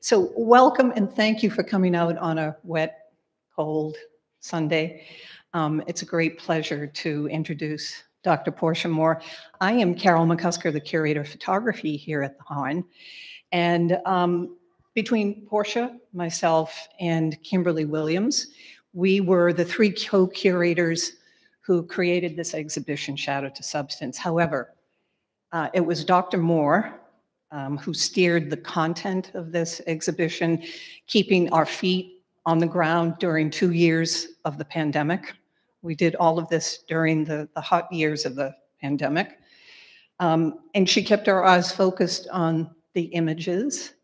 So welcome and thank you for coming out on a wet, cold Sunday. Um, it's a great pleasure to introduce Dr. Porchia Moore. I am Carol McCusker, the curator of photography here at the Harn. And um, between Porchia, myself, and Kimberly Williams, we were the three co-curators who created this exhibition, Shadow to Substance. However, uh, it was Dr. Moore um, who steered the content of this exhibition, keeping our feet on the ground during two years of the pandemic. We did all of this during the, the hot years of the pandemic. Um, and she kept our eyes focused on the images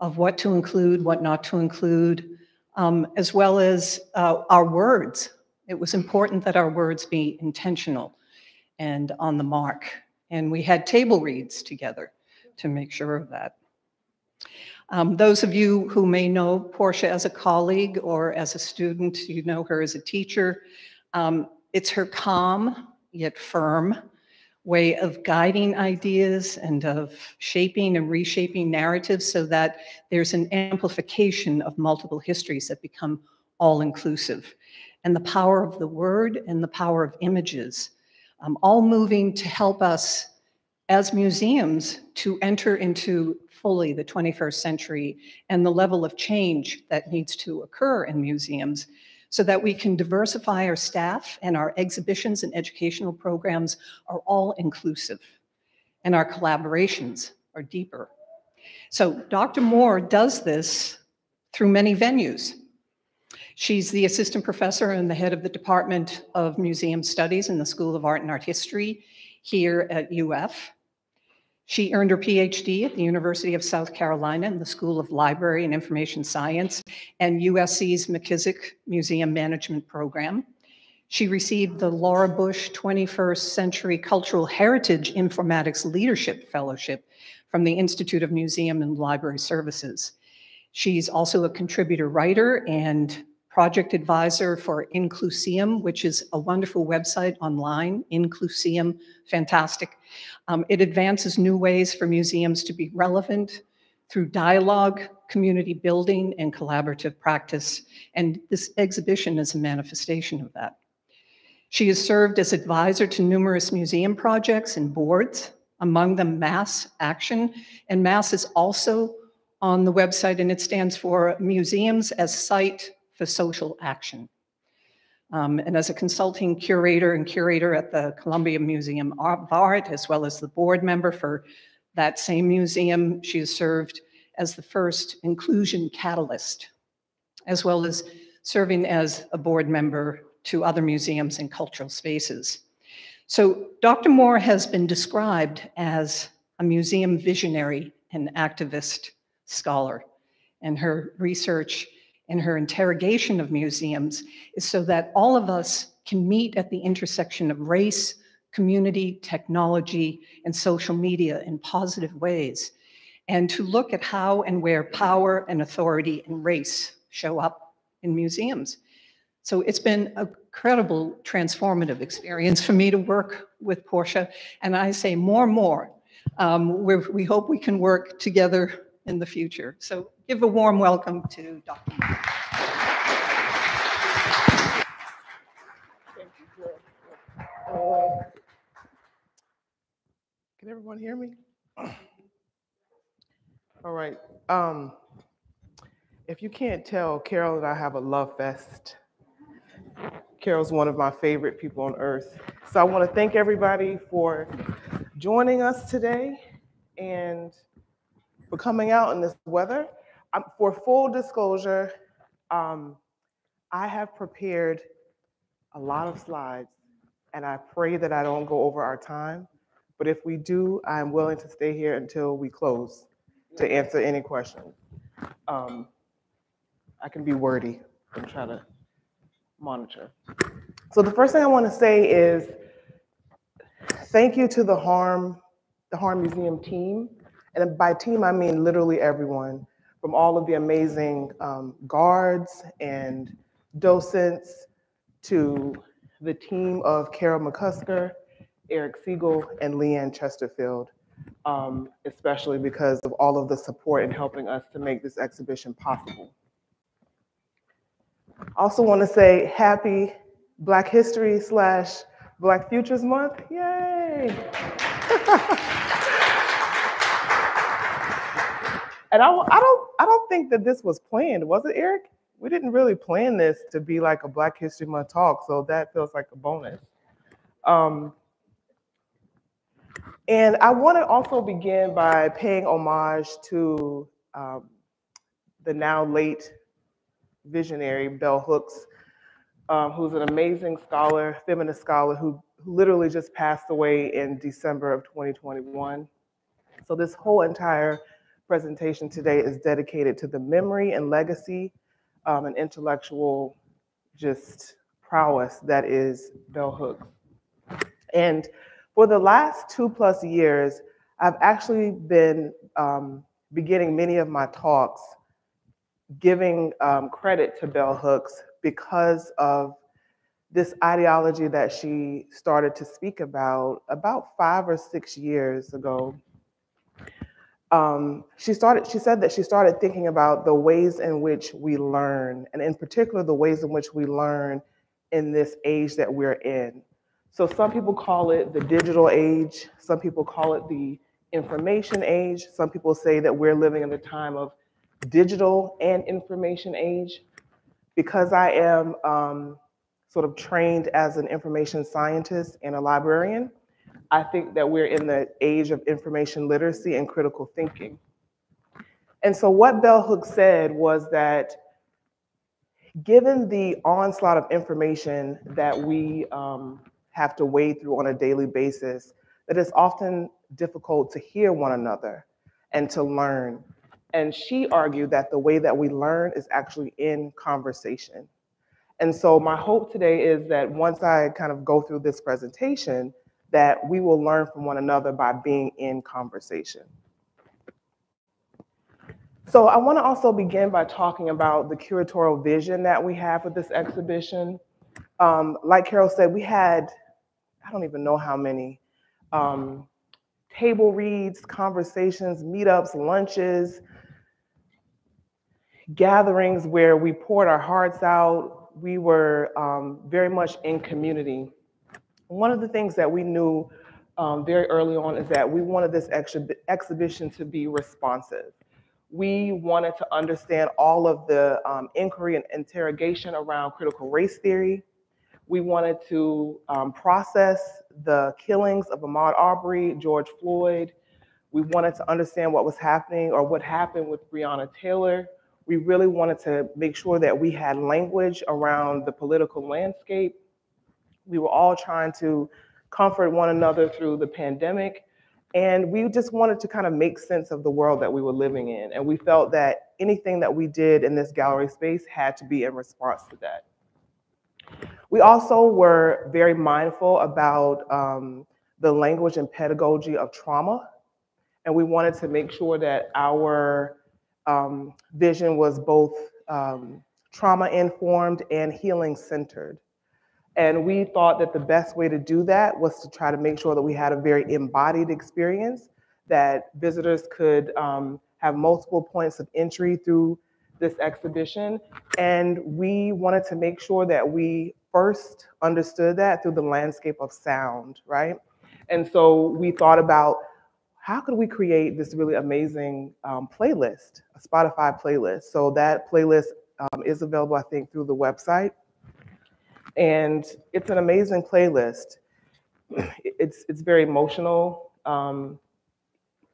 of what to include, what not to include, um, as well as uh, our words. It was important that our words be intentional and on the mark. And we had table reads together to make sure of that. Um, those of you who may know Porchia as a colleague or as a student, you know her as a teacher. Um, it's her calm yet firm way of guiding ideas and of shaping and reshaping narratives so that there's an amplification of multiple histories that become all inclusive. And the power of the word and the power of images, um, all moving to help us as museums to enter into fully the 21st century and the level of change that needs to occur in museums so that we can diversify our staff and our exhibitions and educational programs are all inclusive and our collaborations are deeper. So Dr. Moore does this through many venues. She's the assistant professor and the head of the Department of Museum Studies in the School of Art and Art History here at UF. She earned her PhD at the University of South Carolina in the School of Library and Information Science and USC's McKissick Museum Management Program. She received the Laura Bush 21st Century Cultural Heritage Informatics Leadership Fellowship from the Institute of Museum and Library Services. She's also a contributor writer and project advisor for Incluseum, which is a wonderful website online, Incluseum, fantastic. Um, it advances new ways for museums to be relevant through dialogue, community building, and collaborative practice. And this exhibition is a manifestation of that. She has served as advisor to numerous museum projects and boards, among them Mass Action. And Mass is also on the website, and it stands for Museums as Site for social action. Um, and as a consulting curator and curator at the Columbia Museum of Art, as well as the board member for that same museum, she has served as the first inclusion catalyst, as well as serving as a board member to other museums and cultural spaces. So Dr. Moore has been described as a museum visionary and activist scholar, and her research and her interrogation of museums is so that all of us can meet at the intersection of race, community, technology, and social media in positive ways, and to look at how and where power and authority and race show up in museums. So it's been a incredible transformative experience for me to work with Porchia, and I say more and more. Um, we hope we can work together in the future. So give a warm welcome to Dr. Can everyone hear me? All right. Um, if you can't tell, Carol and I have a love fest. Carol's one of my favorite people on earth. So I want to thank everybody for joining us today and coming out in this weather. Um, for full disclosure, um, I have prepared a lot of slides, and I pray that I don't go over our time. But if we do, I'm willing to stay here until we close to answer any questions. Um, I can be wordy and try to monitor. So the first thing I want to say is thank you to the Harn, the Harn Museum team. And by team, I mean literally everyone from all of the amazing um, guards and docents to the team of Carol McCusker, Eric Siegel, and Leanne Chesterfield. um, especially because of all of the support in helping us to make this exhibition possible. Also want to say happy Black History slash Black Futures Month. Yay! and I, I don't I don't think that this was planned, was it, Eric? We didn't really plan this to be like a Black History Month talk, so that feels like a bonus. Um, and I want to also begin by paying homage to um, the now late visionary Bell Hooks, um, who's an amazing scholar, feminist scholar, who, who literally just passed away in December of 2021. So this whole entire presentation today is dedicated to the memory and legacy um, and intellectual just prowess that is Bell Hooks. And for the last two plus years, I've actually been um, beginning many of my talks giving um, credit to Bell Hooks because of this ideology that she started to speak about about five or six years ago. Um, she started. She said that she started thinking about the ways in which we learn, and in particular, the ways in which we learn in this age that we're in. So some people call it the digital age. Some people call it the information age. Some people say that we're living in the time of digital and information age. Because I am um, sort of trained as an information scientist and a librarian, I think that we're in the age of information literacy and critical thinking. And so what Bell Hooks said was that given the onslaught of information that we um, have to wade through on a daily basis, that it's often difficult to hear one another and to learn. And she argued that the way that we learn is actually in conversation. And so my hope today is that once I kind of go through this presentation, that we will learn from one another by being in conversation. So I want to also begin by talking about the curatorial vision that we have for this exhibition. Um, like Carol said, we had I don't even know how many um, table reads, conversations, meetups, lunches, gatherings where we poured our hearts out. We were um, very much in community. One of the things that we knew um, very early on is that we wanted this exhibition to be responsive. We wanted to understand all of the um, inquiry and interrogation around critical race theory. We wanted to um, process the killings of Ahmaud Arbery, George Floyd. We wanted to understand what was happening or what happened with Breonna Taylor. We really wanted to make sure that we had language around the political landscape. We were all trying to comfort one another through the pandemic. And we just wanted to kind of make sense of the world that we were living in. And we felt that anything that we did in this gallery space had to be in response to that. We also were very mindful about um, the language and pedagogy of trauma. And we wanted to make sure that our um, vision was both um, trauma informed and healing centered. And we thought that the best way to do that was to try to make sure that we had a very embodied experience, that visitors could um, have multiple points of entry through this exhibition. And we wanted to make sure that we first understood that through the landscape of sound, right? And so we thought about how could we create this really amazing um, playlist, a Spotify playlist. So that playlist um, is available, I think, through the website. And it's an amazing playlist. It's, it's very emotional, um,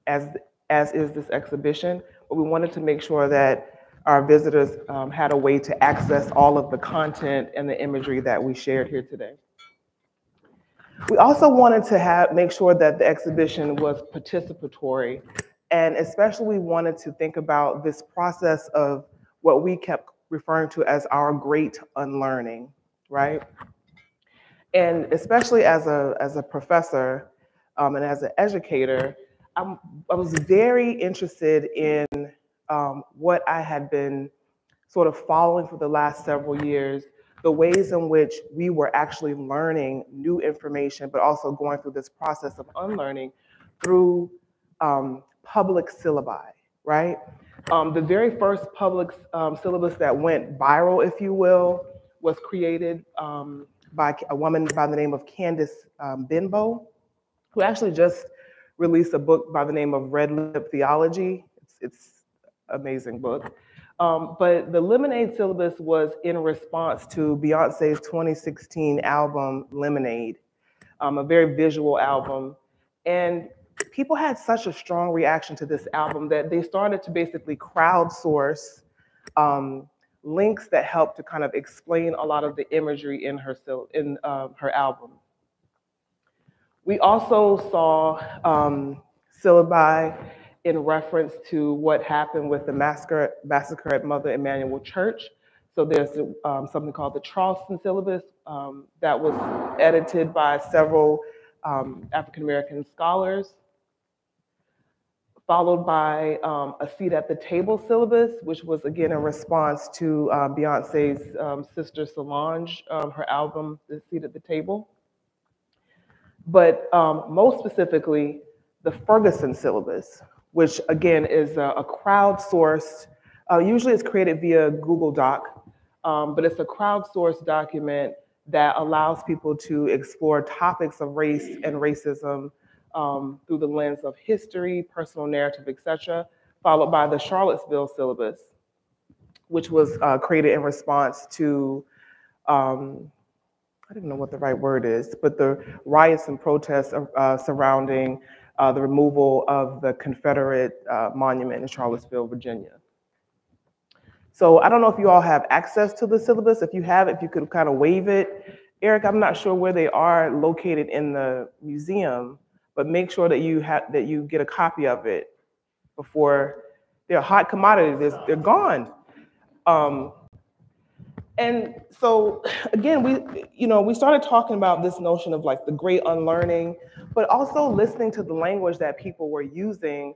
as, as is this exhibition, but we wanted to make sure that our visitors um, had a way to access all of the content and the imagery that we shared here today. We also wanted to have make sure that the exhibition was participatory, and especially we wanted to think about this process of what we kept referring to as our great unlearning, right? And especially as a, as a professor um, and as an educator, I'm, I was very interested in um, what I had been sort of following for the last several years, the ways in which we were actually learning new information, but also going through this process of unlearning through um, public syllabi, right? Um, the very first public um, syllabus that went viral, if you will, was created um, by a woman by the name of Candice um, Benbow, who actually just released a book by the name of Red Lip Theology. It's, it's amazing book. Um, but the Lemonade syllabus was in response to Beyonce's 2016 album Lemonade, um, a very visual album. And people had such a strong reaction to this album that they started to basically crowdsource um, links that help to kind of explain a lot of the imagery in her in uh, her album. We also saw um, syllabi in reference to what happened with the massacre, massacre at Mother Emanuel Church. So there's um, something called the Charleston syllabus um, that was edited by several um, African American scholars, followed by um, a seat at the table syllabus, which was again a response to uh, Beyonce's um, sister Solange, um, her album, The Seat at the Table. But most specifically, the Ferguson syllabus, which again is a, a crowdsourced, uh, usually it's created via Google Doc, um, but it's a crowdsourced document that allows people to explore topics of race and racism um, through the lens of history, personal narrative, etc., followed by the Charlottesville syllabus, which was uh, created in response to, um, I don't know what the right word is, but the riots and protests uh, surrounding uh, the removal of the Confederate uh, monument in Charlottesville, Virginia. So I don't know if you all have access to the syllabus. If you have, if you could kind of wave it. Eric, I'm not sure where they are located in the museum, but make sure that you have that you get a copy of it before they're a hot commodity. They're, they're gone. Um, and so again, we you know we started talking about this notion of like the great unlearning, but also listening to the language that people were using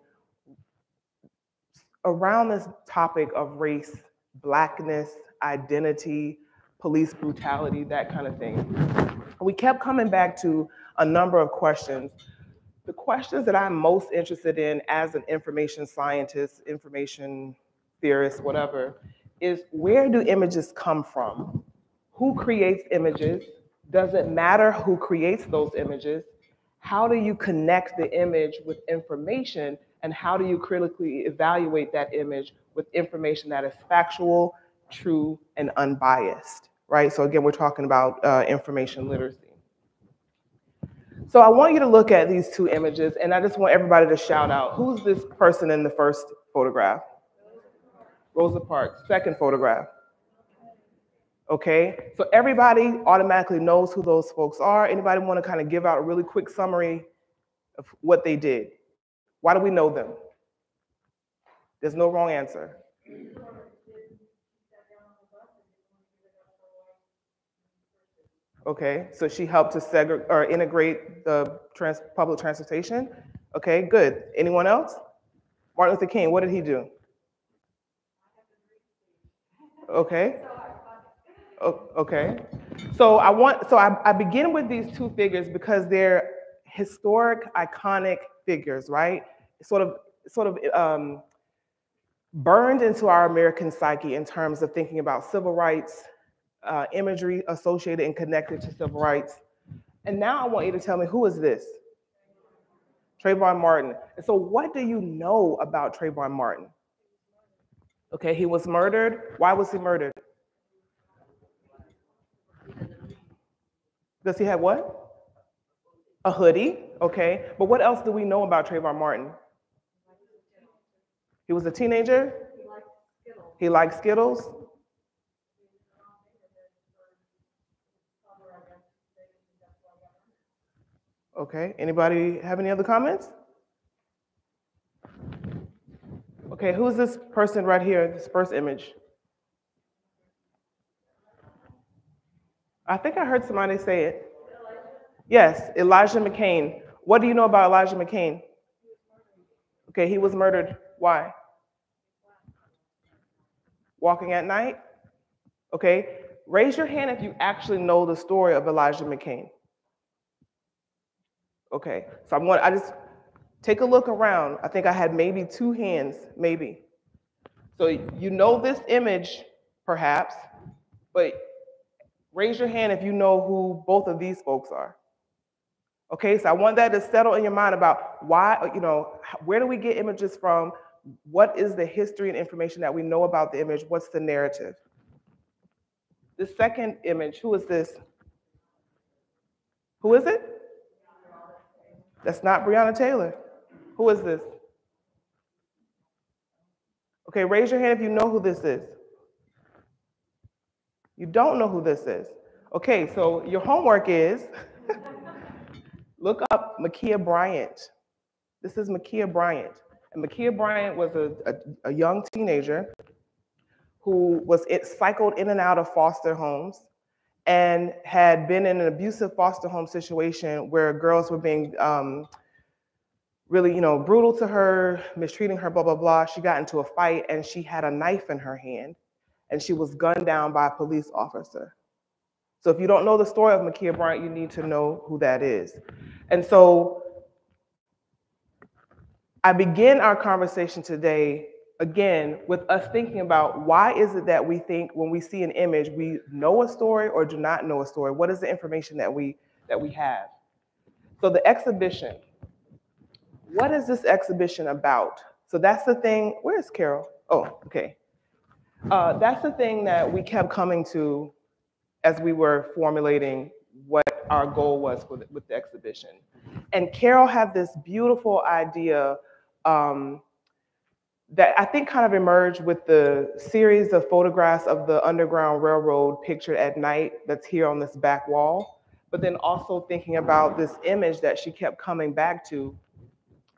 around this topic of race, blackness, identity, police brutality, that kind of thing. We kept coming back to a number of questions. The questions that I'm most interested in as an information scientist, information theorist, whatever, is where do images come from? Who creates images? Does it matter who creates those images? How do you connect the image with information? And how do you critically evaluate that image with information that is factual, true, and unbiased? Right? So, again, we're talking about uh, information literacy. So, I want you to look at these two images, and I just want everybody to shout out who's this person in the first photograph? Rosa Parks, second photograph. Okay, so everybody automatically knows who those folks are. Anybody want to kind of give out a really quick summary of what they did? Why do we know them? There's no wrong answer. Okay, so she helped to segregate or integrate the trans public transportation. Okay, good. Anyone else? Martin Luther King, what did he do? Okay. Okay. So I want, so I, I begin with these two figures because they're historic, iconic figures, right? Sort of, sort of um, burned into our American psyche in terms of thinking about civil rights, uh, imagery associated and connected to civil rights. And now I want you to tell me who is this? Trayvon Martin. And so, what do you know about Trayvon Martin? Okay, he was murdered. Why was he murdered? Does he have what? A hoodie. Okay, but what else do we know about Trayvon Martin? He was a teenager. He liked Skittles. Okay, anybody have any other comments? Okay, who's this person right here, this first image? I think I heard somebody say it. Yes, Elijah McCain. What do you know about Elijah McCain? Okay, he was murdered. Why? Walking at night? Okay, raise your hand if you actually know the story of Elijah McClain. Okay, so I'm going, I just Take a look around. I think I had maybe two hands, maybe. So you know this image, perhaps, but raise your hand if you know who both of these folks are. Okay, so I want that to settle in your mind about why, you know, where do we get images from? What is the history and information that we know about the image? What's the narrative? The second image, who is this? Who is it? That's not Breonna Taylor. Who is this? Okay, raise your hand if you know who this is. You don't know who this is. Okay, so your homework is look up Ma'Khia Bryant. This is Ma'Khia Bryant. And Ma'Khia Bryant was a, a, a young teenager who was it, cycled in and out of foster homes and had been in an abusive foster home situation where girls were being um, really, you know, brutal to her, mistreating her, blah, blah, blah. She got into a fight and she had a knife in her hand and she was gunned down by a police officer. So if you don't know the story of Ma'Khia Bryant, you need to know who that is. And so I begin our conversation today again with us thinking about why is it that we think when we see an image we know a story or do not know a story? What is the information that we that we have? So the exhibition. What is this exhibition about? So that's the thing where's carol? Oh okay. Uh, that's the thing that we kept coming to as we were formulating what our goal was the, with the exhibition. And carol had this beautiful idea um, that I think kind of emerged with the series of photographs of the Underground Railroad pictured at night that's here on this back wall, but then also thinking about this image that she kept coming back to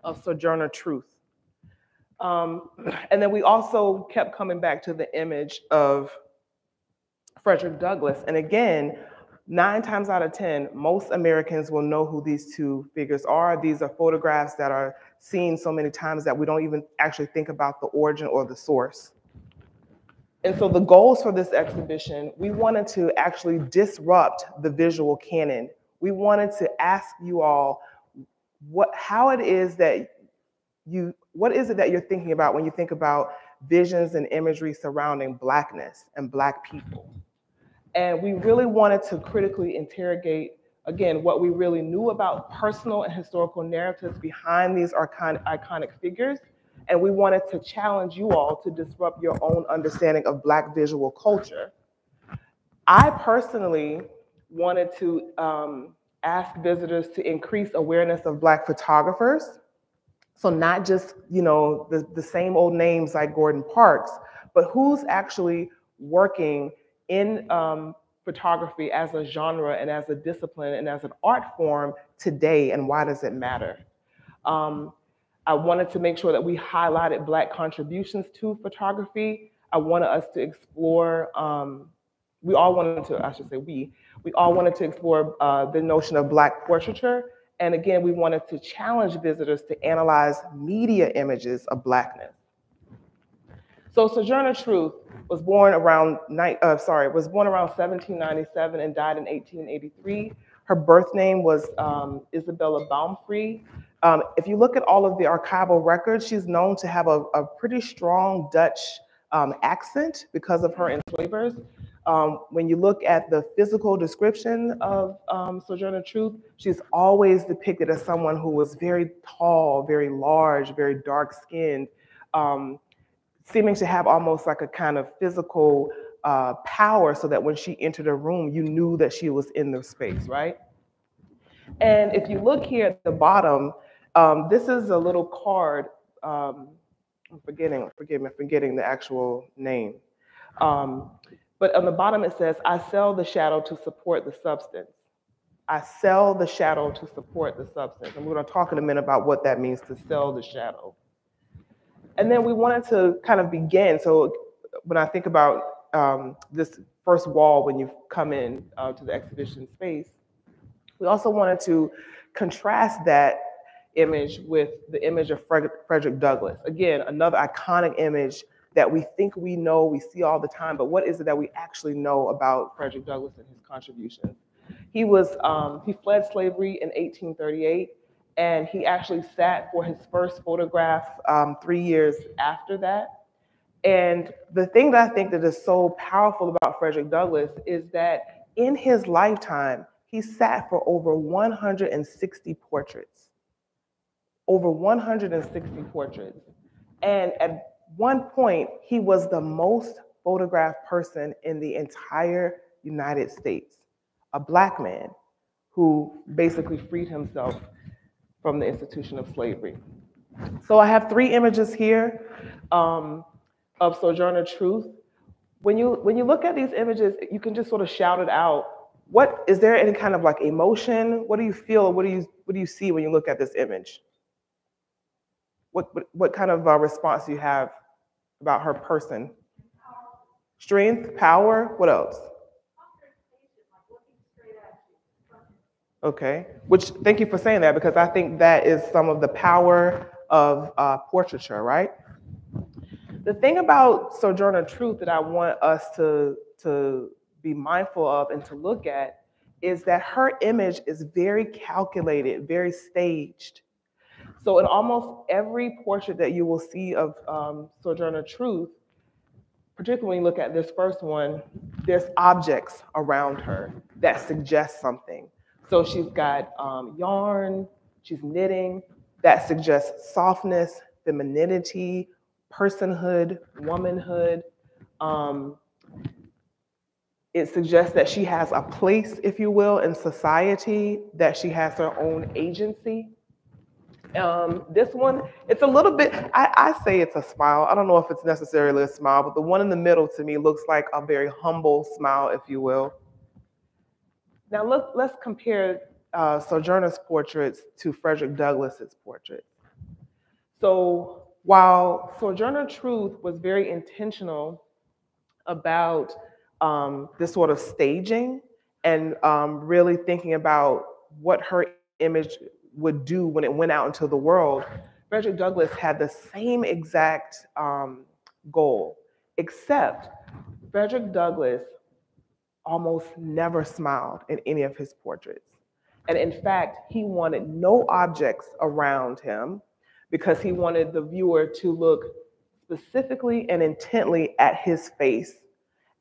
of Sojourner Truth. Um, and then we also kept coming back to the image of Frederick Douglass. And again, nine times out of 10, most Americans will know who these two figures are. These are photographs that are seen so many times that we don't even actually think about the origin or the source. And so the goals for this exhibition, we wanted to actually disrupt the visual canon. We wanted to ask you all what, how it is that you, what is it that you're thinking about when you think about visions and imagery surrounding Blackness and Black people? And we really wanted to critically interrogate again, what we really knew about personal and historical narratives behind these iconic, iconic figures. And we wanted to challenge you all to disrupt your own understanding of Black visual culture. I personally wanted to um, ask visitors to increase awareness of Black photographers. So not just, you know, the, the same old names like Gordon Parks, but who's actually working in um, photography as a genre and as a discipline and as an art form today and why does it matter? Um, I wanted to make sure that we highlighted Black contributions to photography. I wanted us to explore, um, we all wanted to, I should say we, we all wanted to explore uh, the notion of Black portraiture. And again, we wanted to challenge visitors to analyze media images of Blackness. So Sojourner Truth was born around, uh, sorry, was born around 1797 and died in 1883. Her birth name was um, Isabella Baumfree. Um, if you look at all of the archival records, she's known to have a, a pretty strong Dutch um, accent because of her enslavers. Um, when you look at the physical description of um, Sojourner Truth, she's always depicted as someone who was very tall, very large, very dark skinned. Um, seeming to have almost like a kind of physical uh, power so that when she entered a room, you knew that she was in the space, right? And if you look here at the bottom, um, this is a little card. Um, I'm forgetting, forgive me, forgetting the actual name. Um, but on the bottom it says, I sell the shadow to support the substance. I sell the shadow to support the substance. And we're going to talk in a minute about what that means to sell the shadow. And then we wanted to kind of begin. So when I think about um, this first wall when you come in uh, to the exhibition space, we also wanted to contrast that image with the image of Frederick Douglass. Again, another iconic image that we think we know, we see all the time, but what is it that we actually know about Frederick Douglass and his contributions? He was, um, he fled slavery in 1838 and he actually sat for his first photograph um, three years after that. And the thing that I think that is so powerful about Frederick Douglass is that in his lifetime, he sat for over 160 portraits. Over 160 portraits. And at one point, he was the most photographed person in the entire United States, a black man who basically freed himself from the institution of slavery. So I have three images here um, of Sojourner Truth. When you, when you look at these images, you can just sort of shout it out. What, is there any kind of like emotion? What do you feel? What do you, what do you see when you look at this image? What, what, what kind of uh, response do you have about her person? Strength, power, what else? Okay, which thank you for saying that because I think that is some of the power of uh, portraiture, right? The thing about Sojourner Truth that I want us to, to be mindful of and to look at is that her image is very calculated, very staged. So in almost every portrait that you will see of um, Sojourner Truth, particularly when you look at this first one, there's objects around her that suggest something. So she's got um, yarn, she's knitting, that suggests softness, femininity, personhood, womanhood. Um, it suggests that she has a place, if you will, in society, that she has her own agency. Um, this one, it's a little bit, I, I, say it's a smile. I don't know if it's necessarily a smile, but the one in the middle to me looks like a very humble smile, if you will. Now look, let's compare uh, Sojourner's portraits to Frederick Douglass's portrait. So while Sojourner Truth was very intentional about um, this sort of staging and um, really thinking about what her image would do when it went out into the world, Frederick Douglass had the same exact um, goal, except Frederick Douglass almost never smiled in any of his portraits. And in fact, he wanted no objects around him because he wanted the viewer to look specifically and intently at his face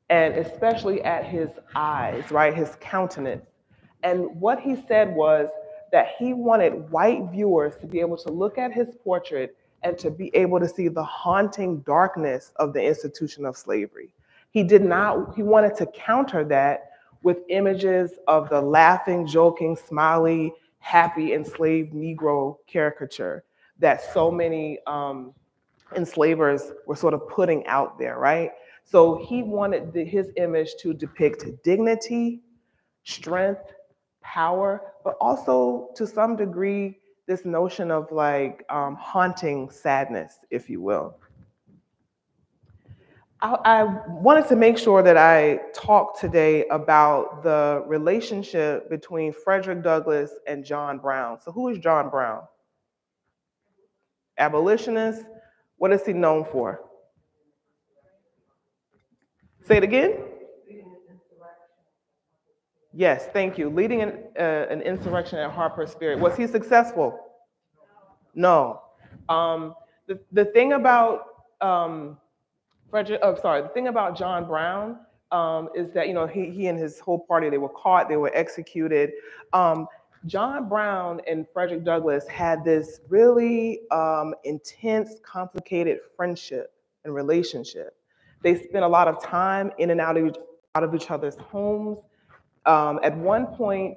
and especially at his eyes, right? His countenance. And what he said was that he wanted white viewers to be able to look at his portrait and to be able to see the haunting darkness of the institution of slavery. He did not, he wanted to counter that with images of the laughing, joking, smiley, happy enslaved Negro caricature that so many um, enslavers were sort of putting out there, right? So he wanted the, his image to depict dignity, strength, power, but also to some degree, this notion of like um, haunting sadness, if you will. I, wanted to make sure that I talk today about the relationship between Frederick Douglass and John Brown. So, who is John Brown? Abolitionist. What is he known for? Say it again. Yes, thank you. Leading an, uh, an insurrection at Harper's Ferry. Was he successful? No. Um, the, the thing about um, Frederick, oh, sorry, the thing about John Brown um, is that, you know, he, he and his whole party, they were caught, they were executed. Um, John Brown and Frederick Douglass had this really um, intense, complicated friendship and relationship. They spent a lot of time in and out of each, out of each other's homes. Um, at one point,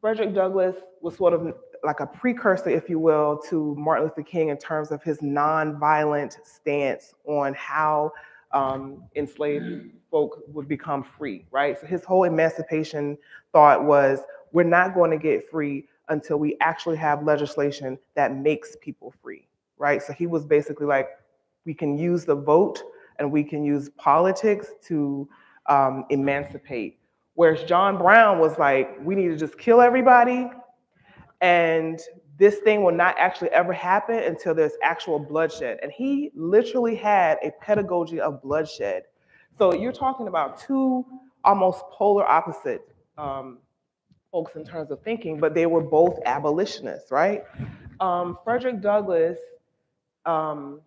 Frederick Douglass was sort of like a precursor, if you will, to Martin Luther King in terms of his nonviolent stance on how um, enslaved folk would become free, right? So his whole emancipation thought was we're not going to get free until we actually have legislation that makes people free, right? So he was basically like, we can use the vote and we can use politics to um, emancipate. Whereas John Brown was like, we need to just kill everybody and this thing will not actually ever happen until there's actual bloodshed. And he literally had a pedagogy of bloodshed. So you're talking about two almost polar opposite um, folks in terms of thinking, but they were both abolitionists, right? Um, Frederick Douglass, um,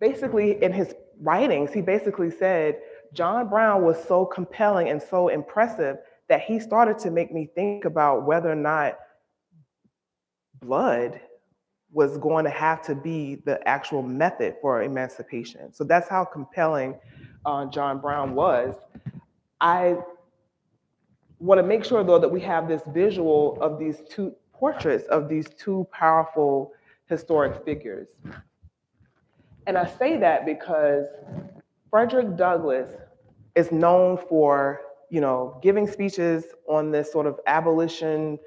basically in his writings, he basically said, John Brown was so compelling and so impressive that he started to make me think about whether or not blood was going to have to be the actual method for emancipation. So that's how compelling uh, John Brown was. I want to make sure, though, that we have this visual of these two portraits of these two powerful historic figures. And I say that because Frederick Douglass is known for, you know, giving speeches on this sort of abolition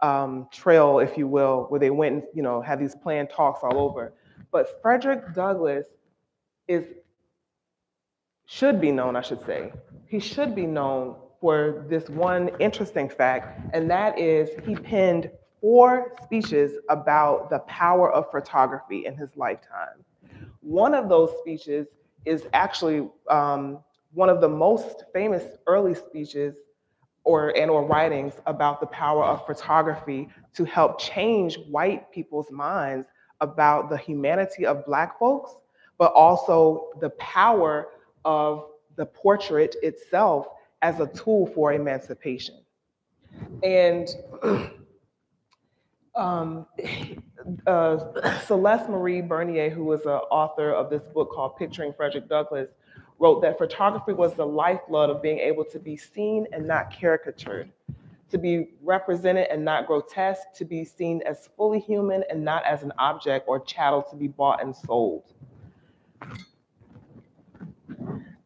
um, trail, if you will, where they went and, you know, had these planned talks all over. But Frederick Douglass is should be known, I should say. He should be known for this one interesting fact, and that is he penned four speeches about the power of photography in his lifetime. One of those speeches is actually um, one of the most famous early speeches or and or writings about the power of photography to help change white people's minds about the humanity of black folks, but also the power of the portrait itself as a tool for emancipation. And um, uh, Celeste Marie Bernier, who was an author of this book called Picturing Frederick Douglass, wrote that photography was the lifeblood of being able to be seen and not caricatured, to be represented and not grotesque, to be seen as fully human and not as an object or chattel to be bought and sold.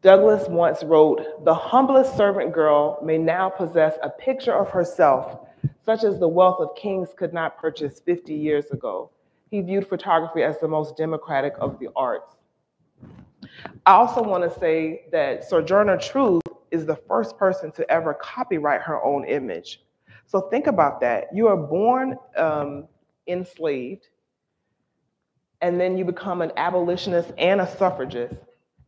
Douglass once wrote, The humblest servant girl may now possess a picture of herself such as the wealth of kings could not purchase 50 years ago. He viewed photography as the most democratic of the arts. I also want to say that Sojourner Truth is the first person to ever copyright her own image. So think about that. You are born um, enslaved, and then you become an abolitionist and a suffragist.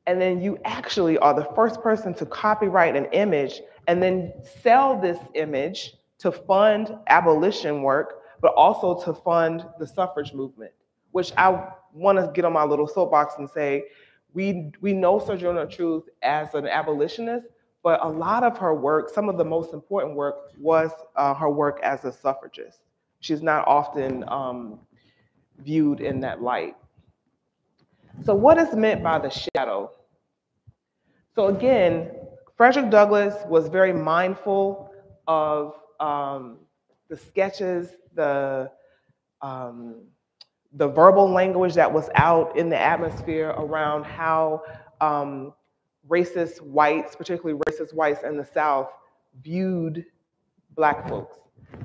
And then you actually are the first person to copyright an image and then sell this image to fund abolition work, but also to fund the suffrage movement, which I want to get on my little soapbox and say, we, we know Sojourner Truth as an abolitionist, but a lot of her work, some of the most important work, was uh, her work as a suffragist. She's not often um, viewed in that light. So, what is meant by the shadow? So, again, Frederick Douglass was very mindful of um, the sketches, the um, the verbal language that was out in the atmosphere around how um, racist whites, particularly racist whites in the South, viewed Black folks.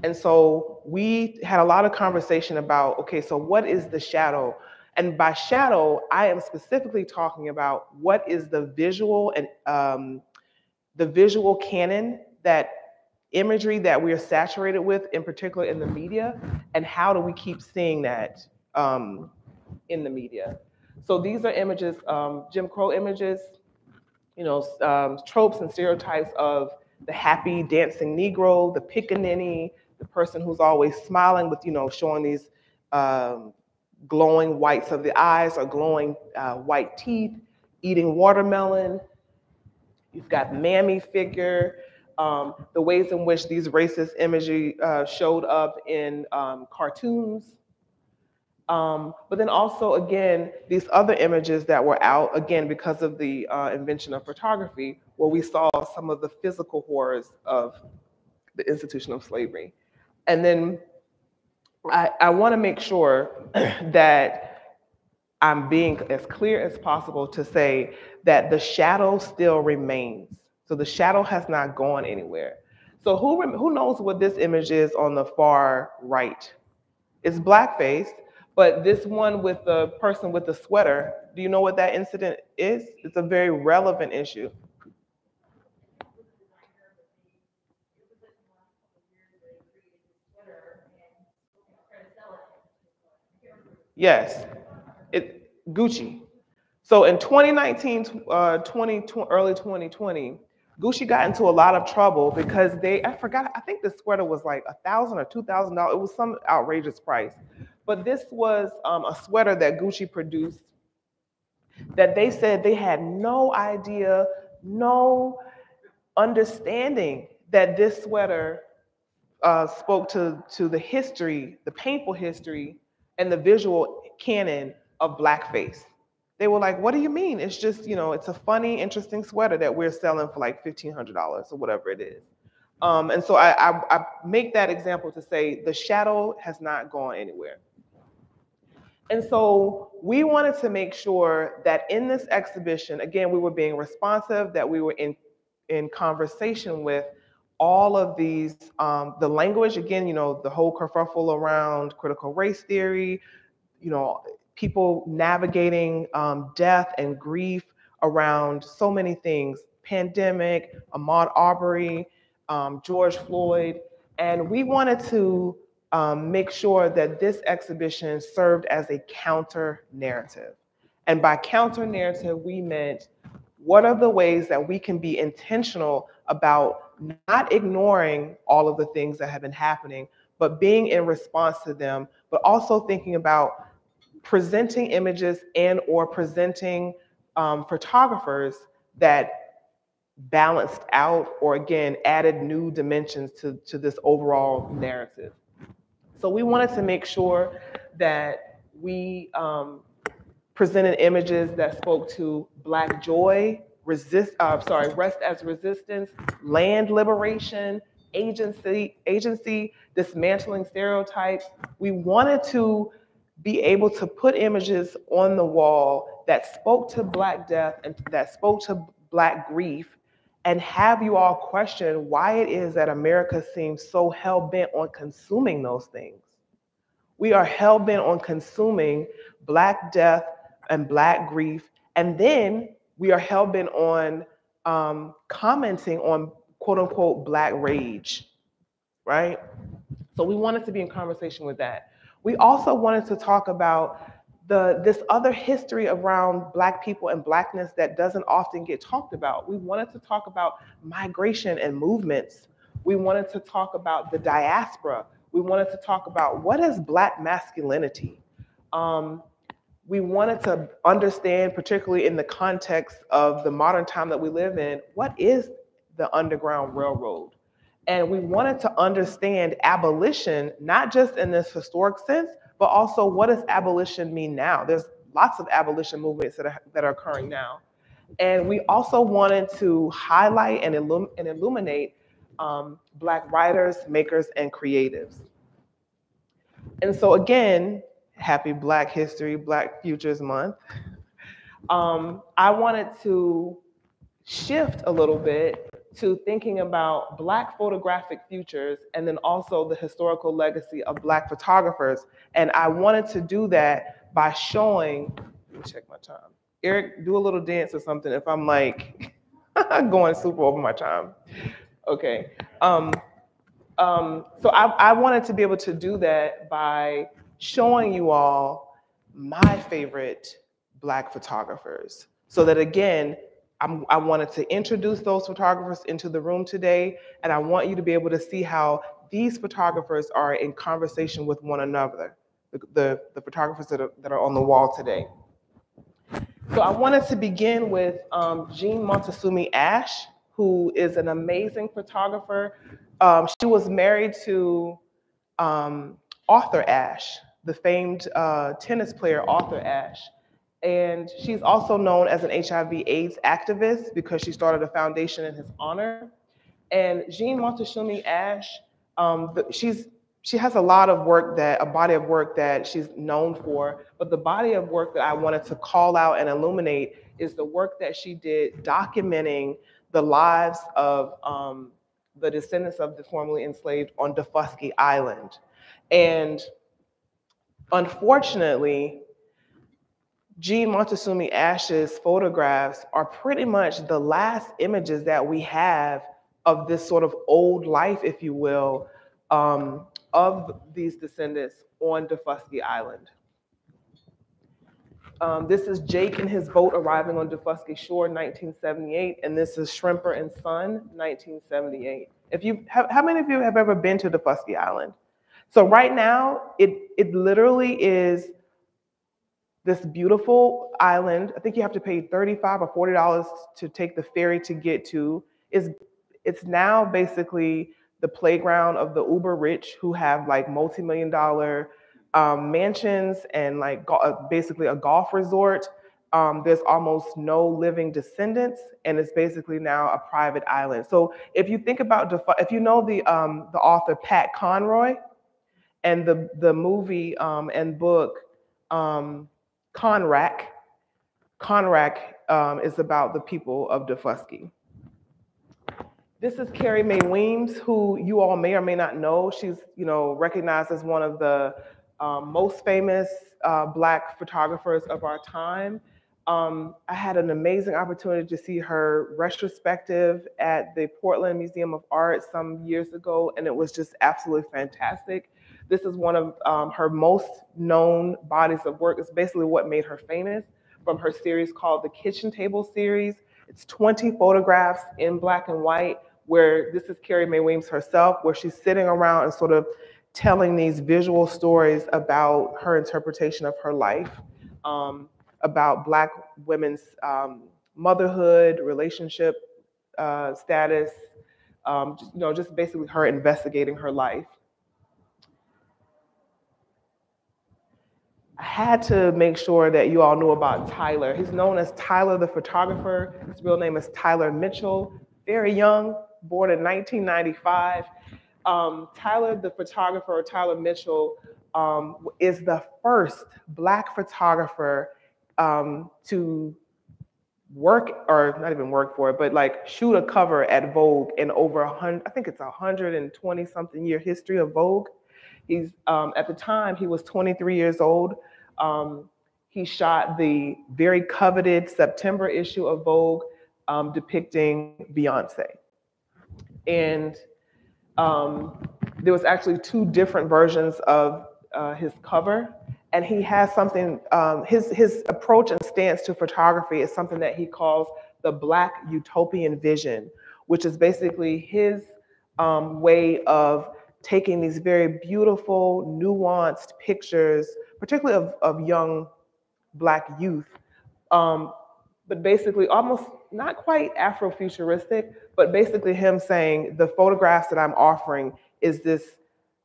And so we had a lot of conversation about okay, so what is the shadow? And by shadow, I am specifically talking about what is the visual and um, the visual canon that imagery that we are saturated with, in particular in the media, and how do we keep seeing that um, in the media? So these are images, um, Jim Crow images, you know, um, tropes and stereotypes of the happy dancing Negro, the pickaninny, the person who's always smiling with, you know, showing these um, glowing whites of the eyes or glowing uh, white teeth, eating watermelon. You've got mammy figure, um, the ways in which these racist imagery uh, showed up in um, cartoons. Um, but then also, again, these other images that were out, again, because of the uh, invention of photography, where we saw some of the physical horrors of the institution of slavery. And then I, I want to make sure that I'm being as clear as possible to say that the shadow still remains so the shadow has not gone anywhere. So who, who knows what this image is on the far right? It's blackface, but this one with the person with the sweater, do you know what that incident is? It's a very relevant issue. Yes, it Gucci. So in 2019, uh, 20, early 2020, Gucci got into a lot of trouble because they, I forgot, I think the sweater was like a thousand or two thousand dollars. It was some outrageous price. But this was um, a sweater that Gucci produced that they said they had no idea, no understanding that this sweater uh, spoke to, to the history, the painful history, and the visual canon of blackface. They were like, what do you mean? It's just, you know, it's a funny, interesting sweater that we're selling for like $1,500 or whatever it is. Um, and so I, I, I make that example to say the shadow has not gone anywhere. And so we wanted to make sure that in this exhibition, again, we were being responsive, that we were in, in conversation with all of these, um, the language, again, you know, the whole kerfuffle around critical race theory, you know, people navigating um, death and grief around so many things pandemic, Ahmaud Arbery, um, George Floyd. And we wanted to um, make sure that this exhibition served as a counter narrative. And by counter narrative, we meant what are the ways that we can be intentional about not ignoring all of the things that have been happening, but being in response to them, but also thinking about presenting images and or presenting um, photographers that balanced out or again added new dimensions to, to this overall narrative. So we wanted to make sure that we um, presented images that spoke to Black joy, resist, uh, sorry, rest as resistance, land liberation, agency, agency, dismantling stereotypes. We wanted to be able to put images on the wall that spoke to Black death and that spoke to Black grief and have you all question why it is that America seems so hell bent on consuming those things. We are hell bent on consuming Black death and Black grief, and then we are hell bent on um, commenting on quote unquote Black rage, right? So we wanted to be in conversation with that. We also wanted to talk about the, this other history around Black people and Blackness that doesn't often get talked about. We wanted to talk about migration and movements. We wanted to talk about the diaspora. We wanted to talk about what is Black masculinity. Um, we wanted to understand, particularly in the context of the modern time that we live in, what is the Underground Railroad? And we wanted to understand abolition, not just in this historic sense, but also what does abolition mean now? There's lots of abolition movements that are, that are occurring now. And we also wanted to highlight and, illum and illuminate um, Black writers, makers, and creatives. And so again, happy Black History, Black Futures Month. Um, I wanted to shift a little bit to thinking about Black photographic futures and then also the historical legacy of Black photographers. And I wanted to do that by showing, let me check my time. Eric, do a little dance or something if I'm like going super over my time. Okay. Um, um, so I, I wanted to be able to do that by showing you all my favorite Black photographers so that again, I'm, i wanted to introduce those photographers into the room today, and I want you to be able to see how these photographers are in conversation with one another, the, the, the photographers that are, that are on the wall today. So I wanted to begin with um, Jeanne Moutoussamy-Ashe, who is an amazing photographer. Um, she was married to um, Arthur Ashe, the famed uh, tennis player Arthur Ashe. And she's also known as an HIV AIDS activist because she started a foundation in his honor. And Jeanne Moutoussamy-Ashe, um, she's she has a lot of work that a body of work that she's known for, but the body of work that I wanted to call out and illuminate is the work that she did documenting the lives of um, the descendants of the formerly enslaved on Daufuskie Island. And unfortunately, Jeanne Moutoussamy-Ashe's photographs are pretty much the last images that we have of this sort of old life, if you will, um, of these descendants on Daufuskie Island. Um, this is Jake and his boat arriving on Daufuskie Shore, 1978, and this is Shrimper and Son, 1978. If you have, how many of you have ever been to Daufuskie Island? So right now, it it literally is this beautiful island. I think you have to pay 35 or 40 dollars to take the ferry to get to. Is it's now basically the playground of the uber rich who have like multi-million dollar um, mansions and like go- uh, basically a golf resort. Um, there's almost no living descendants, and it's basically now a private island. So if you think about, defi- if you know the um, the author Pat Conroy, and the the movie um, and book um, Conrack, Conrack um, is about the people of Daufuskie. This is Carrie Mae Weems, who you all may or may not know. She's, you know, recognized as one of the um, most famous uh, Black photographers of our time. Um, I had an amazing opportunity to see her retrospective at the Portland Museum of Art some years ago, and it was just absolutely fantastic. This is one of um, her most known bodies of work. It's basically what made her famous from her series called the Kitchen Table series. It's 20 photographs in black and white where this is Carrie Mae Weems herself, where she's sitting around and sort of telling these visual stories about her interpretation of her life, um, about Black women's um, motherhood, relationship uh, status, um, just, you know, just basically her investigating her life. Had to make sure that you all knew about Tyler. He's known as Tyler the photographer. His real name is Tyler Mitchell. Very young, born in 1995. Um, Tyler, the photographer, Tyler Mitchell, um, is the first Black photographer um, to work, or not even work for it, but like shoot a cover at Vogue in over a hundred, I think it's a 120 something year history of Vogue. He's, um, at the time, he was 23 years old. Um, he shot the very coveted September issue of Vogue um, depicting Beyonce and um, there was actually two different versions of uh, his cover and he has something um, his his approach and stance to photography is something that he calls the black utopian vision which is basically his um, way of taking these very beautiful nuanced pictures particularly of, of young black youth um, but basically almost not quite Afrofuturistic, but basically him saying the photographs that I'm offering is this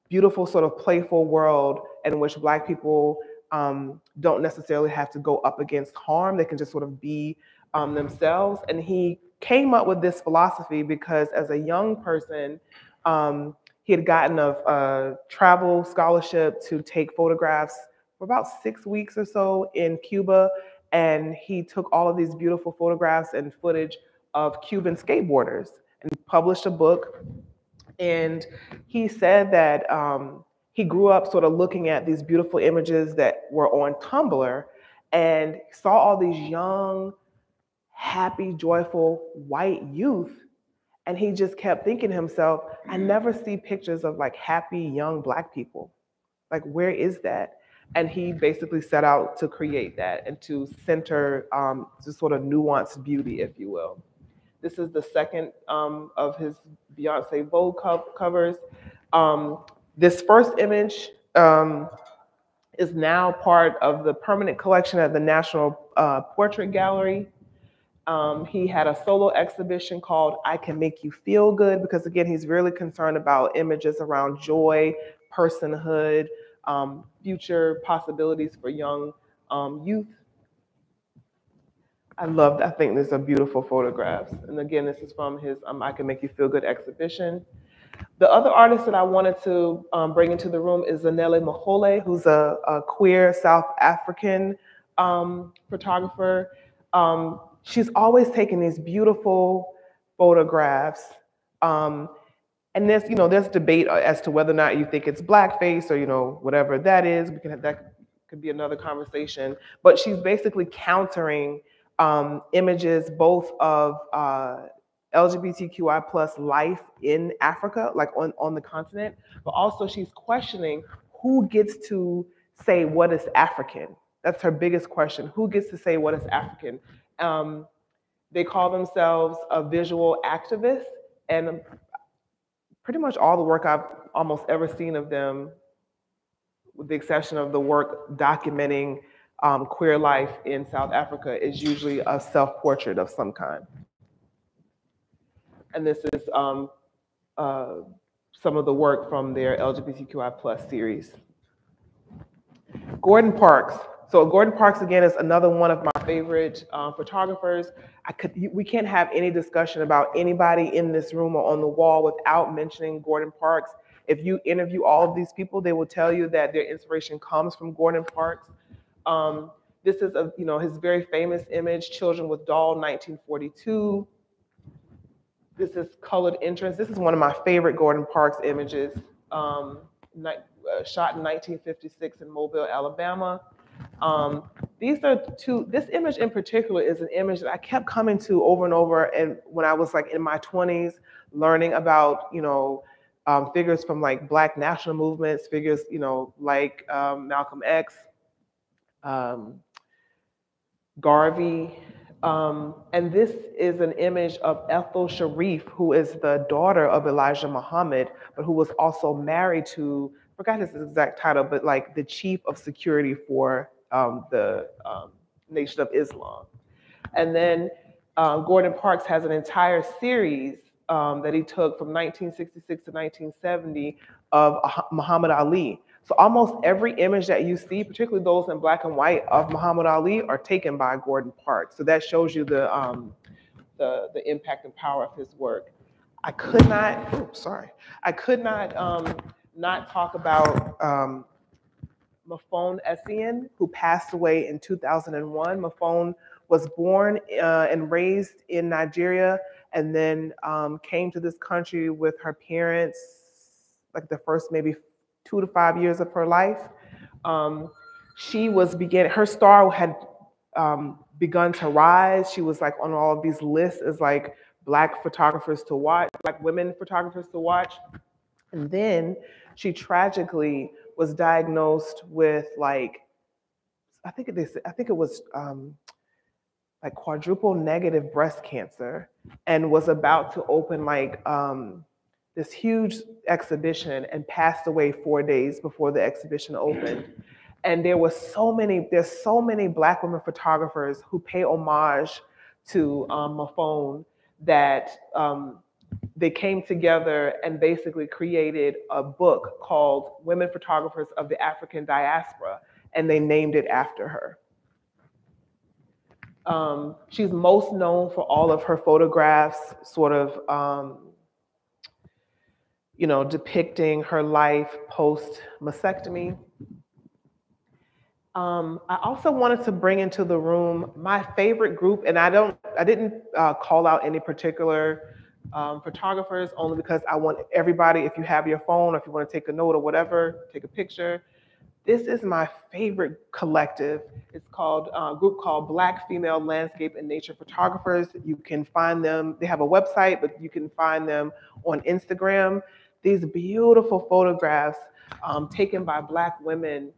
beautiful sort of playful world in which Black people um, don't necessarily have to go up against harm. They can just sort of be um, themselves. And he came up with this philosophy because as a young person, um, he had gotten a, a travel scholarship to take photographs for about six weeks or so in Cuba and he took all of these beautiful photographs and footage of Cuban skateboarders and published a book. And he said that um, he grew up sort of looking at these beautiful images that were on Tumblr and saw all these young, happy, joyful white youth. And he just kept thinking to himself, I never see pictures of like happy young black people. Like, where is that? and he basically set out to create that and to center um, this sort of nuanced beauty, if you will. This is the second um, of his Beyonce Vogue co- covers. Um, this first image um, is now part of the permanent collection at the National uh, Portrait Gallery. Um, he had a solo exhibition called I Can Make You Feel Good because, again, he's really concerned about images around joy, personhood, um, future possibilities for young um, youth. I loved, I think these are beautiful photographs. And again, this is from his um, I Can Make You Feel Good exhibition. The other artist that I wanted to um, bring into the room is Zanele Muholi, who's a, a queer South African um, photographer. Um, she's always taking these beautiful photographs um, and there's, you know, there's debate uh, as to whether or not you think it's blackface or, you know, whatever that is. We can have, that could be another conversation. But she's basically countering um, images both of uh, LGBTQI plus life in Africa, like on, on the continent, but also she's questioning who gets to say what is African. That's her biggest question. Who gets to say what is African? Um, they call themselves a visual activist, and pretty much all the work I've almost ever seen of them, with the exception of the work documenting um, queer life in South Africa, is usually a self-portrait of some kind. And this is um, uh, some of the work from their LGBTQI plus series. Gordon Parks. So Gordon Parks again is another one of my favorite um, photographers. I could we can't have any discussion about anybody in this room or on the wall without mentioning Gordon Parks. If you interview all of these people, they will tell you that their inspiration comes from Gordon Parks. Um, this is a you know his very famous image, Children with Doll, 1942. This is colored entrance. This is one of my favorite Gordon Parks images. Um, uh, shot in 1956 in Mobile, Alabama. Um, these are two, this image in particular is an image that I kept coming to over and over. And when I was like in my 20s, learning about, you know, um, figures from like Black national movements, figures, you know, like um, Malcolm X, um, Garvey. Um, and this is an image of Ethel Sharrieff, who is the daughter of Elijah Muhammad, but who was also married to forgot his exact title, but like the chief of security for um, the um, Nation of Islam. And then um, Gordon Parks has an entire series um, that he took from 1966 to 1970 of Muhammad Ali. So almost every image that you see, particularly those in black and white of Muhammad Ali, are taken by Gordon Parks. So that shows you the um, the, the impact and power of his work. I could not, oh, sorry, I could not um, not talk about um, Mfon Essien, who passed away in 2001. Mfon was born uh, and raised in Nigeria and then um, came to this country with her parents, like the first maybe two to five years of her life. Um, she was beginning, her star had um, begun to rise. She was like on all of these lists as like black photographers to watch, black women photographers to watch. And then she tragically was diagnosed with like, I think it, I think it was um, like quadruple negative breast cancer and was about to open like um, this huge exhibition and passed away four days before the exhibition opened. And there was so many, there's so many black women photographers who pay homage to um, Mfon that um, they came together and basically created a book called Women Photographers of the African Diaspora, and they named it after her. Um, she's most known for all of her photographs, sort of, um, you know, depicting her life post mastectomy. Um, I also wanted to bring into the room my favorite group, and I don't, I didn't uh, call out any particular um, photographers only because I want everybody, if you have your phone, or if you want to take a note or whatever, take a picture. This is my favorite collective. It's called uh, group called Black Female Landscape and Nature Photographers. You can find them, they have a website, but you can find them on Instagram. These beautiful photographs um, taken by Black women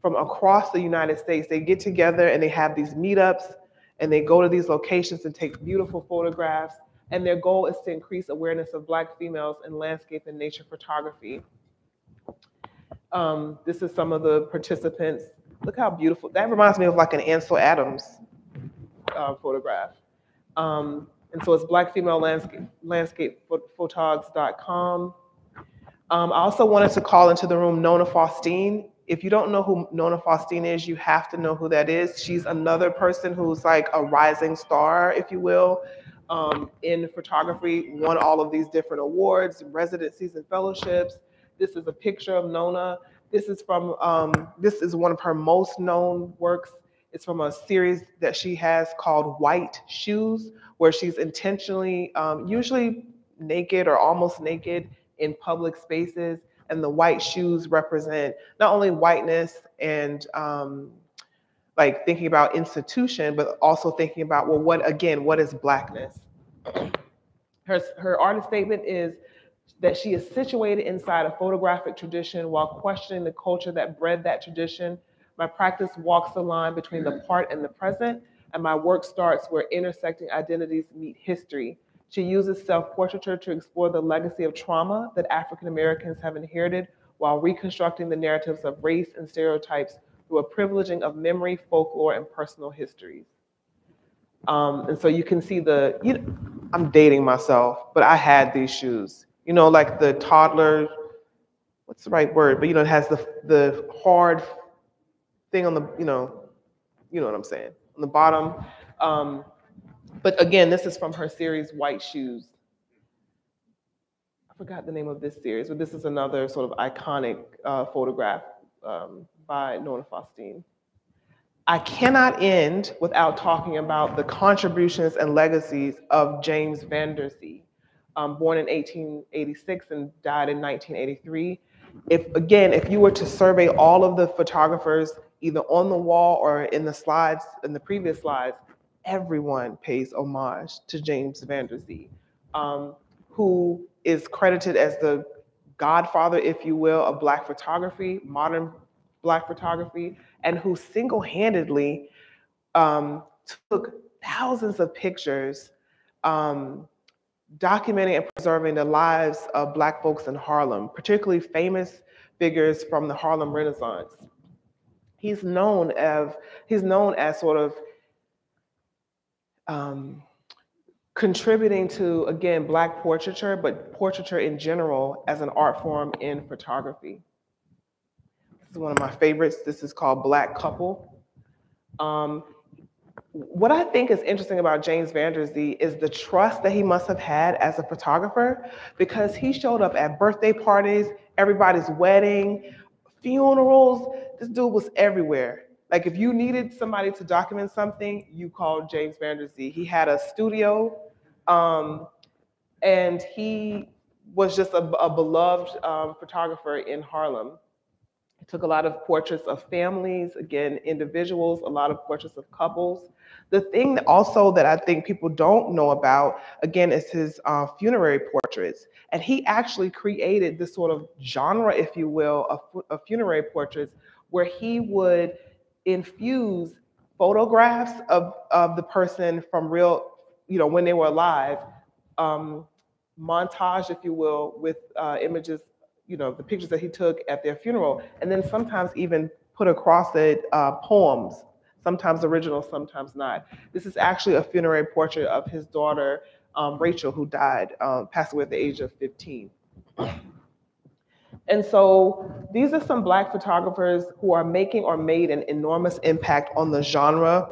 from across the United States. They get together and they have these meetups and they go to these locations and take beautiful photographs and their goal is to increase awareness of Black females in landscape and nature photography. Um, this is some of the participants. Look how beautiful, that reminds me of like an Ansel Adams uh, photograph. Um, and so it's Black Female Landscape. Um, I also wanted to call into the room Nona Faustine. If you don't know who Nona Faustine is, you have to know who that is. She's another person who's like a rising star, if you will um, in photography, won all of these different awards, residencies, and fellowships. This is a picture of Nona. This is from, um, this is one of her most known works. It's from a series that she has called White Shoes, where she's intentionally, um, usually naked or almost naked in public spaces. And the white shoes represent not only whiteness and um, like thinking about institution, but also thinking about, well, what again, what is blackness? Her, her artist statement is that she is situated inside a photographic tradition while questioning the culture that bred that tradition. My practice walks the line between the part and the present, and my work starts where intersecting identities meet history. She uses self portraiture to explore the legacy of trauma that African Americans have inherited while reconstructing the narratives of race and stereotypes through a privileging of memory, folklore, and personal histories. Um, and so you can see the, you know, I'm dating myself, but I had these shoes, you know, like the toddler, what's the right word? But you know, it has the the hard thing on the, you know, you know what I'm saying, on the bottom. Um, but again, this is from her series White Shoes. I forgot the name of this series, but this is another sort of iconic uh, photograph um, by Nona Faustine. I cannot end without talking about the contributions and legacies of James Van Vanderzee, um, born in 1886 and died in 1983. If again, if you were to survey all of the photographers, either on the wall or in the slides, in the previous slides, everyone pays homage to James Van Vanderzee, um, who is credited as the godfather, if you will, of Black photography, modern Black photography, and who single handedly um, took thousands of pictures um, documenting and preserving the lives of Black folks in Harlem, particularly famous figures from the Harlem Renaissance. He's known as he's known as sort of um, contributing to again Black portraiture, but portraiture in general as an art form in photography is one of my favorites. This is called Black Couple. Um, what I think is interesting about James Vanderzee is the trust that he must have had as a photographer because he showed up at birthday parties, everybody's wedding, funerals. This dude was everywhere. Like if you needed somebody to document something, you called James Vanderzee. He had a studio, um, and he was just a, a beloved um, photographer in Harlem. He took a lot of portraits of families, again, individuals, a lot of portraits of couples. The thing also that I think people don't know about, again, is his uh, funerary portraits. And he actually created this sort of genre, if you will, of, of funerary portraits, where he would infuse photographs of, of the person from real, you know, when they were alive, um, montage, if you will, with uh, images you know, the pictures that he took at their funeral, and then sometimes even put across it uh, poems, sometimes original, sometimes not. This is actually a funerary portrait of his daughter, um, Rachel, who died, um, passed away at the age of 15. And so these are some Black photographers who are making or made an enormous impact on the genre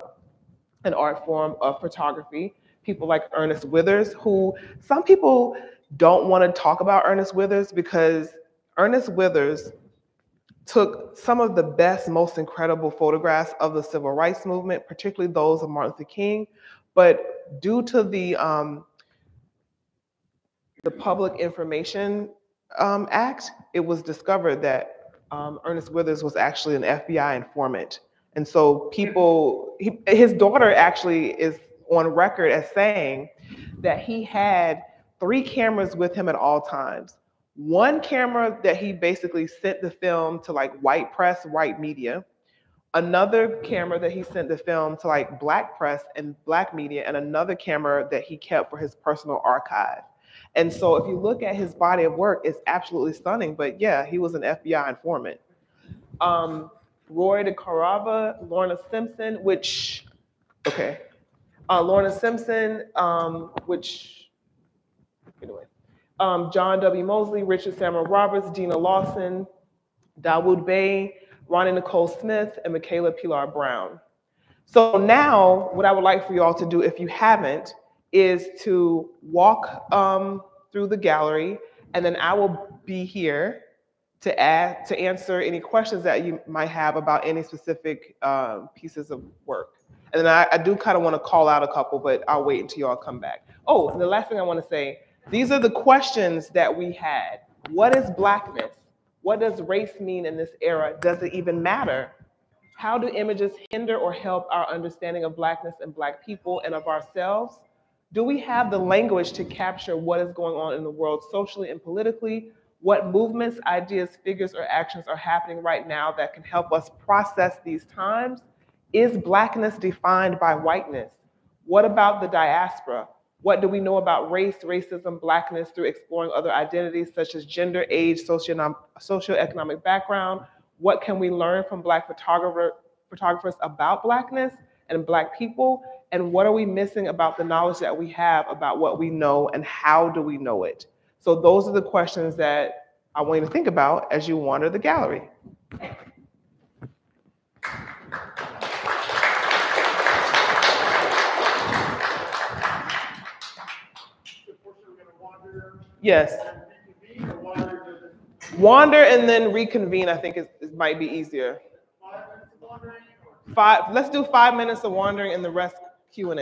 and art form of photography. People like Ernest Withers, who some people don't want to talk about Ernest Withers because Ernest Withers took some of the best, most incredible photographs of the civil rights movement, particularly those of Martin Luther King. But due to the um, the Public Information um, Act, it was discovered that um, Ernest Withers was actually an FBI informant. And so people, he, his daughter actually is on record as saying that he had three cameras with him at all times one camera that he basically sent the film to like white press, white media, another camera that he sent the film to like black press and black media, and another camera that he kept for his personal archive. And so if you look at his body of work, it's absolutely stunning. But yeah, he was an FBI informant. Um, Roy DeCarava, Lorna Simpson, which, okay, uh, Lorna Simpson, um, which, anyway, um, John W. Mosley, Richard Samuel Roberts, Deana Lawson, Dawood Bey, Ronnie Nicole Smith, and Michaela Pilar Brown. So now, what I would like for you all to do, if you haven't, is to walk um, through the gallery, and then I will be here to add to answer any questions that you might have about any specific uh, pieces of work. And then I, I do kind of want to call out a couple, but I'll wait until you all come back. Oh, the last thing I want to say these are the questions that we had. What is blackness? What does race mean in this era? Does it even matter? How do images hinder or help our understanding of blackness and black people and of ourselves? Do we have the language to capture what is going on in the world socially and politically? What movements, ideas, figures, or actions are happening right now that can help us process these times? Is Blackness defined by whiteness? What about the diaspora? What do we know about race, racism, Blackness through exploring other identities such as gender, age, socioeconomic, background? What can we learn from Black photographer, photographers about Blackness and Black people? And what are we missing about the knowledge that we have about what we know and how do we know it? So those are the questions that I want you to think about as you wander the gallery. Yes. Wander and then reconvene, I think is might be easier. Five, let's do five minutes of wandering and the rest Q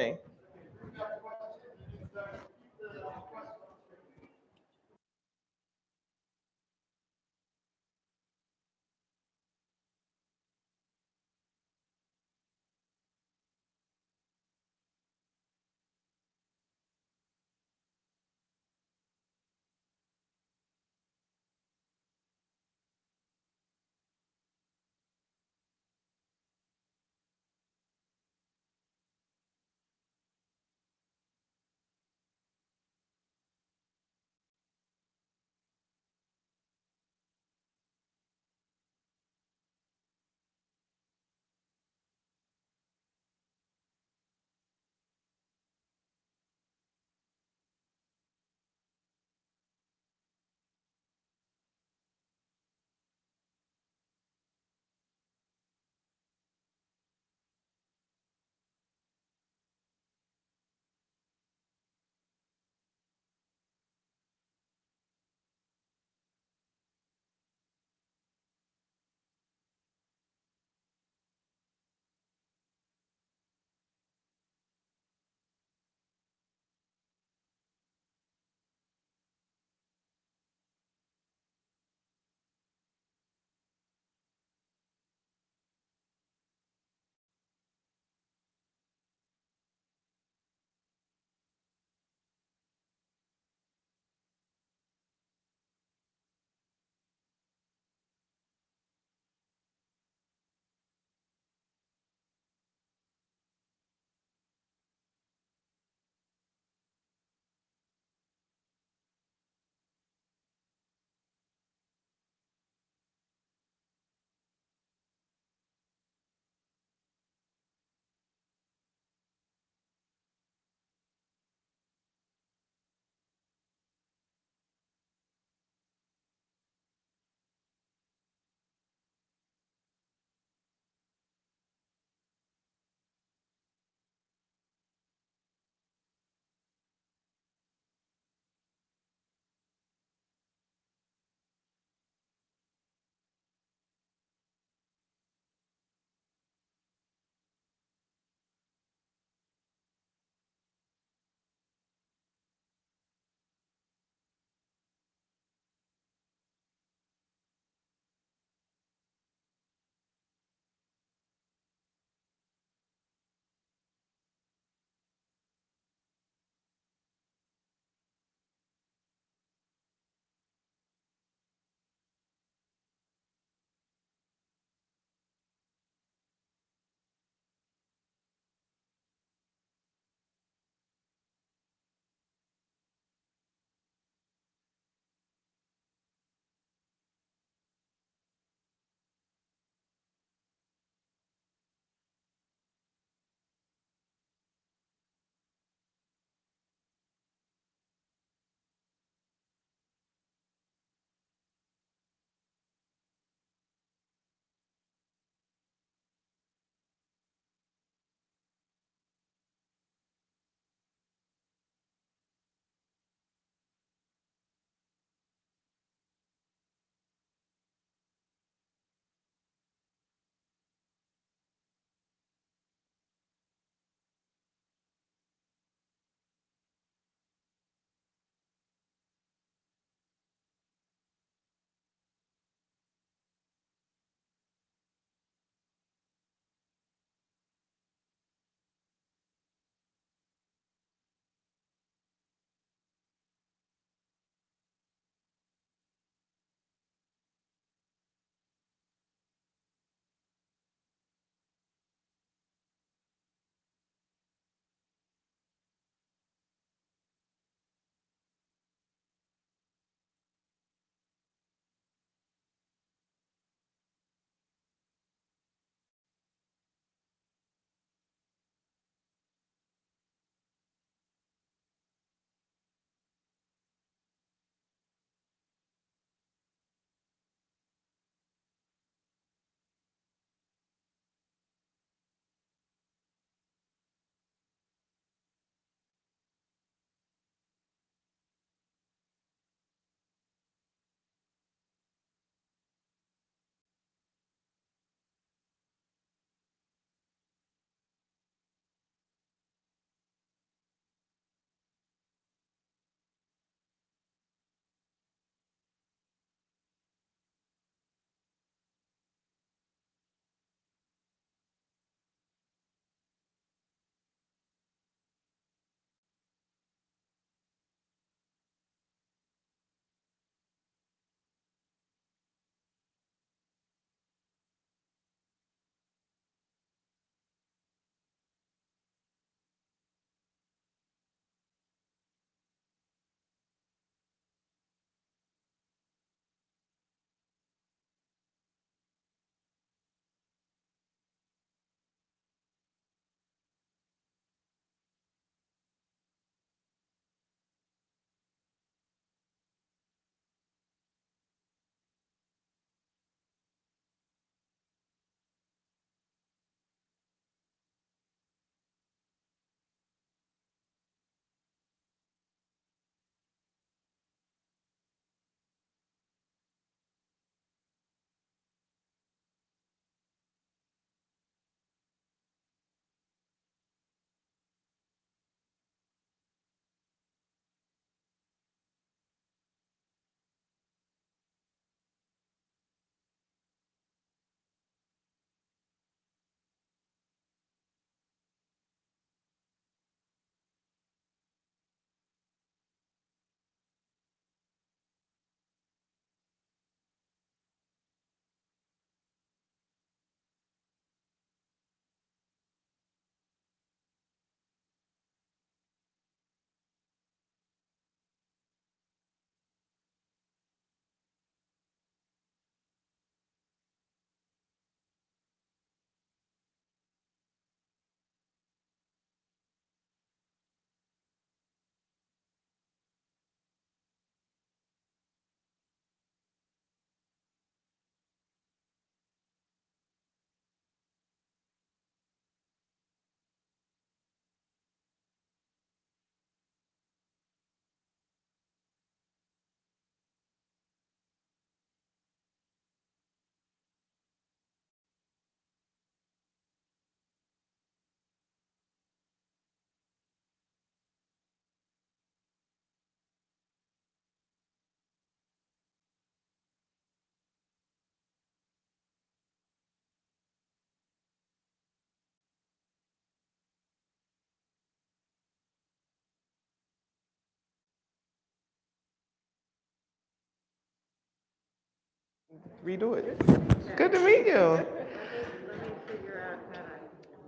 redo it. Good to meet you.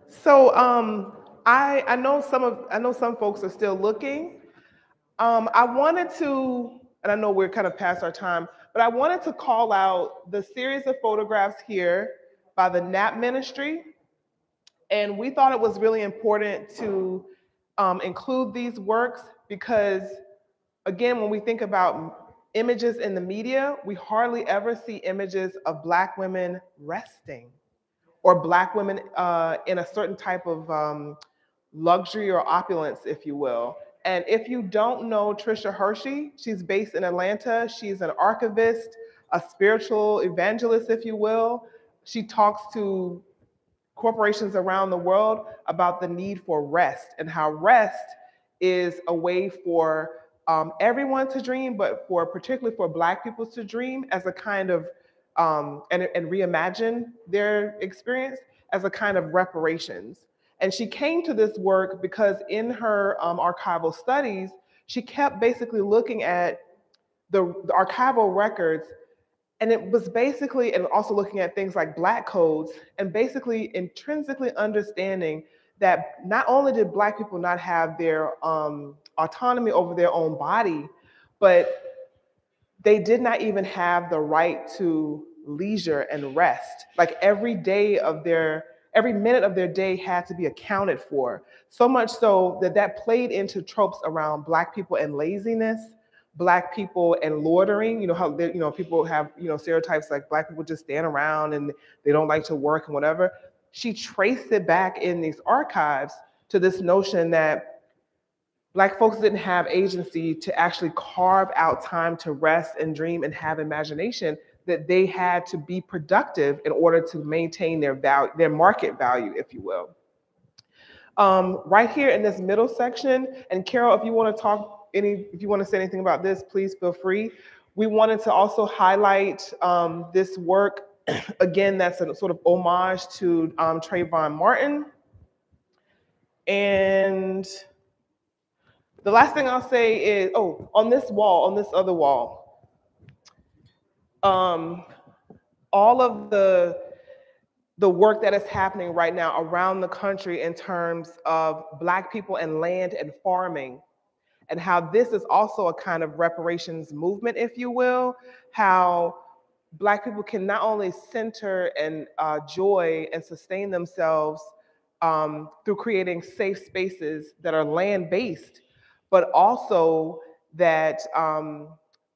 So um, I I know some of I know some folks are still looking. Um, I wanted to, and I know we're kind of past our time, but I wanted to call out the series of photographs here by the NAP Ministry, and we thought it was really important to um, include these works because, again, when we think about images in the media, we hardly ever see images of Black women resting or Black women uh, in a certain type of um, luxury or opulence, if you will. And if you don't know Tricia Hersey, she's based in Atlanta. She's an archivist, a spiritual evangelist, if you will. She talks to corporations around the world about the need for rest and how rest is a way for um, everyone to dream, but for particularly for Black people to dream as a kind of um, and, and reimagine their experience as a kind of reparations. And she came to this work because in her um, archival studies, she kept basically looking at the, the archival records and it was basically, and also looking at things like Black codes and basically intrinsically understanding that not only did Black people not have their um, autonomy over their own body, but they did not even have the right to leisure and rest. Like every day of their, every minute of their day had to be accounted for. So much so that that played into tropes around Black people and laziness black people and loitering you know how you know people have you know stereotypes like black people just stand around and they don't like to work and whatever she traced it back in these archives to this notion that black folks didn't have agency to actually carve out time to rest and dream and have imagination that they had to be productive in order to maintain their value their market value if you will um, right here in this middle section and carol if you want to talk any, if you want to say anything about this, please feel free. We wanted to also highlight um, this work. Again, that's a sort of homage to um, Trayvon Martin. And the last thing I'll say is, oh, on this wall, on this other wall, um, all of the the work that is happening right now around the country in terms of Black people and land and farming and how this is also a kind of reparations movement, if you will, how Black people can not only center and uh, joy and sustain themselves um, through creating safe spaces that are land based, but also that um,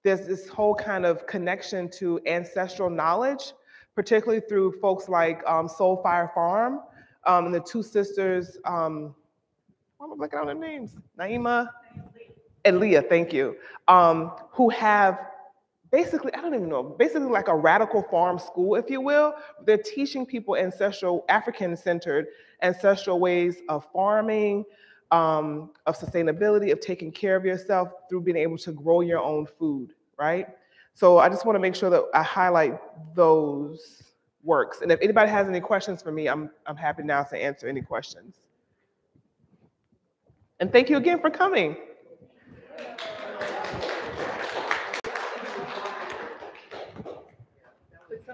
there's this whole kind of connection to ancestral knowledge, particularly through folks like um, Soul Fire Farm um, and the two sisters. Um, am I looking at their names? Naima and Leah, thank you, um, who have basically, I don't even know, basically like a radical farm school, if you will. They're teaching people ancestral, African centered ancestral ways of farming, um, of sustainability, of taking care of yourself through being able to grow your own food, right? So I just want to make sure that I highlight those works. And if anybody has any questions for me, I'm, I'm happy now to answer any questions. And thank you again for coming.